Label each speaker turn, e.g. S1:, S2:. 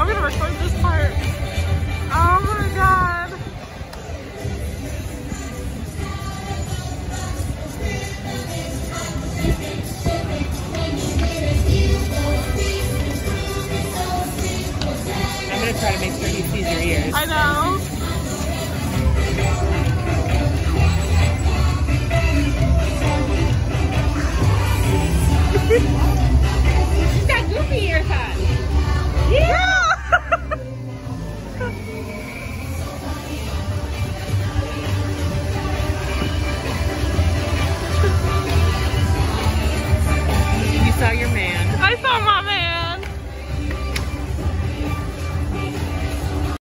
S1: I'm gonna record this part. Oh my god.
S2: I'm gonna try to make sure he sees your ears.
S1: I know. on, my.